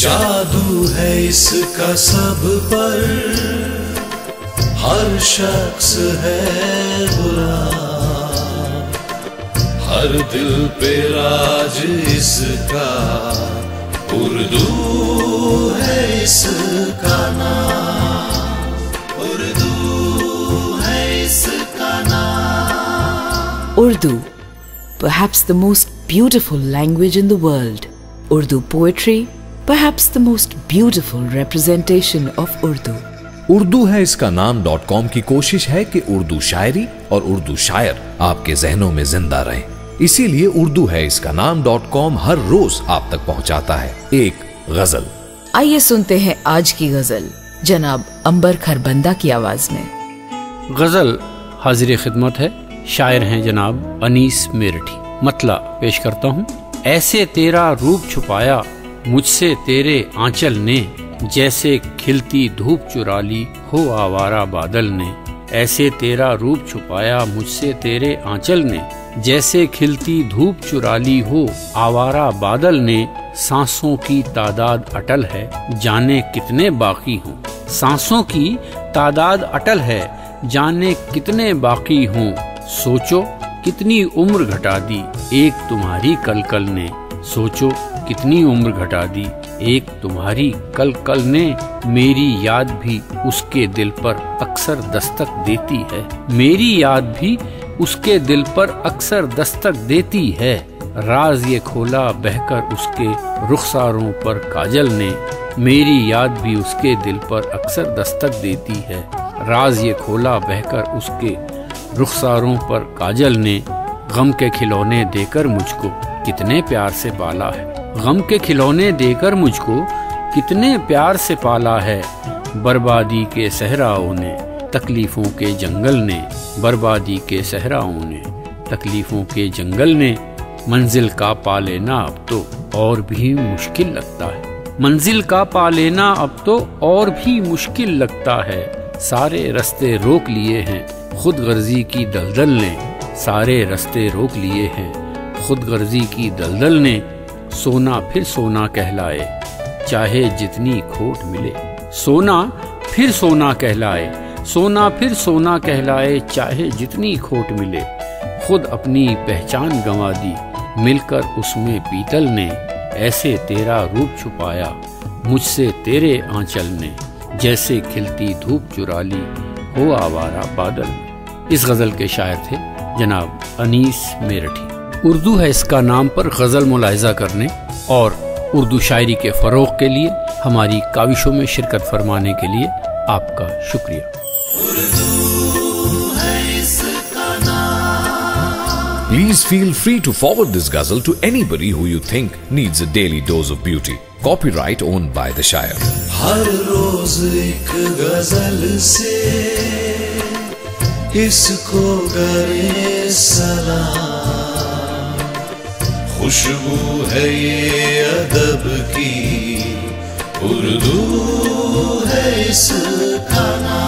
جادو ہے اس کا سب پر۔ ہر شخص ہے برا۔ ہر دل پہ راج اس کا۔ اردو ہے اس کا نام۔ اردو ہے اس کا نام۔ Urdu, perhaps the most beautiful language in the world. Urdu poetry, perhaps the most beautiful representation of Urdu. Urdu ہے اس کا نام ڈاٹ کام کی کوشش ہے کہ اردو شاعری اور اردو شاعر آپ کے ذہنوں میں زندہ رہیں اسی لیے اردو ہے اس کا نام ڈاٹ کام ہر روز آپ تک پہنچاتا ہے ایک غزل آئیے سنتے ہیں آج کی غزل جناب امبر کھربندہ کی آواز میں غزل حاضر خدمت ہے شاعر ہیں جناب انیس میرٹھی مطلع پیش کرتا ہوں ایسے تیرا روپ چھپایا مجھ سے تیرے آنچل نے جیسے کھلتی دھوپ چرا لی، ہو آوارہ بادل نے۔ ایسے تیرا روپ چھپایا مجھ سے تیرے آنچل نے۔ جیسے کھلتی دھوپ چرا لی، ہو آوارہ بادل نے۔ سانسوں کی تعداد اٹل ہے، جانے کتنے باقی ہوں۔ سانسوں کی تعداد اٹل ہے، جانے کتنے باقی ہوں۔ سوچو، کتنی عمر گھٹا دی ایک تمہاری کل کل نے۔ سوچو کتنی عمر گھٹا دی۔ ایک تمہاری کل کل نے میری یاد بھی اس کے دل پر اکثر دستک دیتی ہے۔ میری یاد بھی اس کے دل پر اکثر دستک دیتی ہے۔ راز یہ کھولا بہ کر اس کے رخساروں پر کاجل نے میری یاد بھی اس کے دل پر اکثر دستک دیتی ہے۔ راز یہ کھولا بہ کر اس کے رخساروں پر کاجل نے غم کے کھلونے دے کر مجھ کو کتنے پیار سے پالا ہے۔ غم کے کھلونے دے کر مجھ کو کتنے پیار سے پالا ہے۔ بربادی کے صحراؤں نے، تکلیفوں کے جنگل نے، بربادی کے صحراؤں نے، تکلیفوں کے جنگل نے، منزل کا پا لینا اب تو اور بھی مشکل لگتا ہے۔ منزل کا پا لینا اب تو اور بھی مشکل لگتا ہے۔ سارے رستے روک لیے ہیں، خود غرضی کی دلدل نے۔ سارے رستے روک لیے ہیں، خود غرضی کی دلدل نے۔ سونا پھر سونا کہلائے، چاہے جتنی کھوٹ ملے۔ سونا پھر سونا کہلائے، سونا پھر سونا کہلائے، چاہے جتنی کھوٹ ملے۔ خود اپنی پہچان گنوا دی، مل کر اس میں پیتل نے ایسے تیرا روپ چھپایا، مجھ سے تیرے آنچل نے جیسے کھلتی دھوپ چرا لی ہو آوارہ بادل۔ اس غزل کے شاعر تھے جناب انیس میرٹھی۔ اردو ہے اس کا نام پر غزل ملاحظہ کرنے اور اردو شاعری کے فروغ کے لیے ہماری کاوشوں میں شرکت فرمانے کے لیے آپ کا شکریہ Please feel free to forward this ghazal to anybody who you think needs a daily dose of beauty. Copyright owned by the Shire. ہر روز ایک غزل سے اس کو کرے سلام خوشبو ہے یہ ادب کی اردو ہے اس کا نام